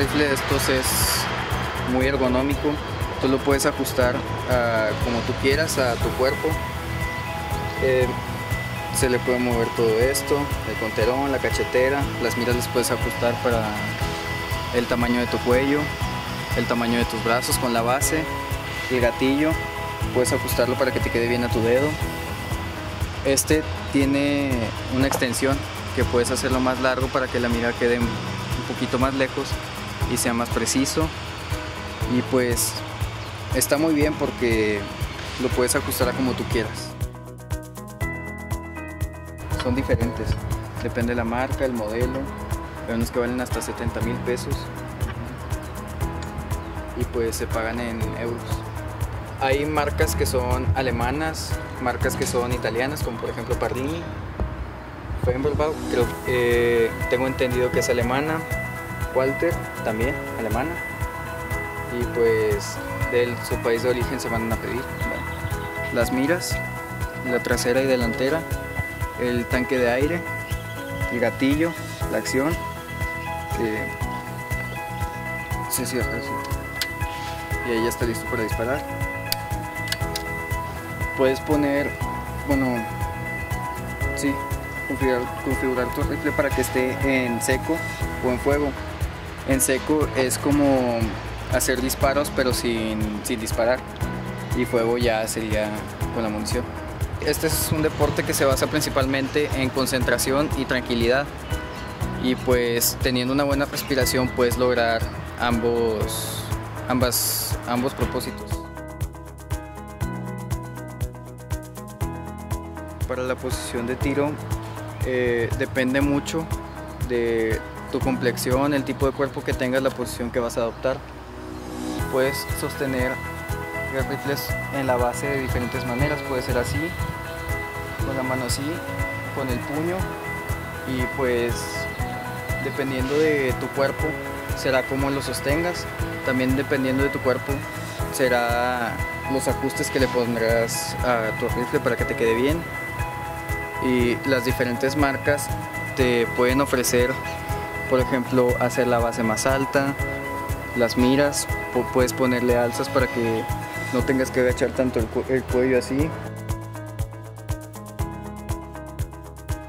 rifle de estos es muy ergonómico. Tú lo puedes ajustar como tú quieras a tu cuerpo. Eh, se le puede mover todo esto, el conterón, la cachetera, las miras las puedes ajustar para el tamaño de tu cuello, el tamaño de tus brazos con la base, el gatillo, puedes ajustarlo para que te quede bien a tu dedo. Este tiene una extensión que puedes hacerlo más largo para que la mira quede un poquito más lejos y sea más preciso. Y pues está muy bien porque lo puedes ajustar a como tú quieras. Son diferentes, depende de la marca, el modelo. Hay unos que valen hasta 70 mil pesos y pues se pagan en euros. Hay marcas que son alemanas, marcas que son italianas, como por ejemplo Pardini, creo eh, tengo entendido que es alemana, Walter también, alemana, y pues de su país de origen se van a pedir. Las miras, la trasera y delantera, el tanque de aire, el gatillo, la acción, se cierra así. Y ahí ya está listo para disparar. Puedes poner, bueno, sí, configurar, configurar tu rifle para que esté en seco o en fuego. En seco es como hacer disparos pero sin, sin disparar y fuego ya sería con la munición. Este es un deporte que se basa principalmente en concentración y tranquilidad y pues teniendo una buena respiración puedes lograr ambos, ambas, ambos propósitos. Para la posición de tiro eh, depende mucho de tu complexión, el tipo de cuerpo que tengas, la posición que vas a adoptar. Puedes sostener rifles en la base de diferentes maneras, puede ser así, con la mano así, con el puño y pues dependiendo de tu cuerpo será como lo sostengas, también dependiendo de tu cuerpo será los ajustes que le pondrás a tu rifle para que te quede bien y las diferentes marcas te pueden ofrecer por ejemplo hacer la base más alta, las miras, puedes ponerle alzas para que no tengas que agachar tanto el, cuello así.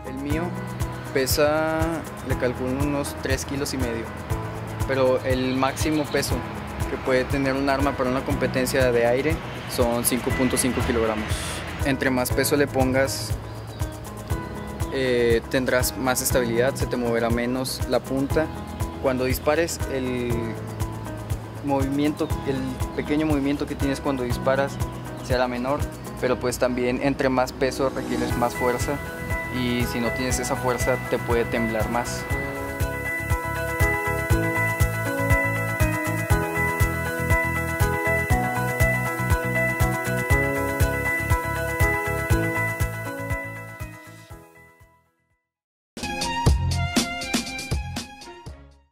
El mío pesa, le calculo unos 3 kilos y medio, pero el máximo peso que puede tener un arma para una competencia de aire son 5.5 kilogramos. Entre más peso le pongas, eh, tendrás más estabilidad, se te moverá menos la punta. Cuando dispares, el movimiento, el pequeño movimiento que tienes cuando disparas será menor, pero pues también entre más peso requieres más fuerza y si no tienes esa fuerza te puede temblar más.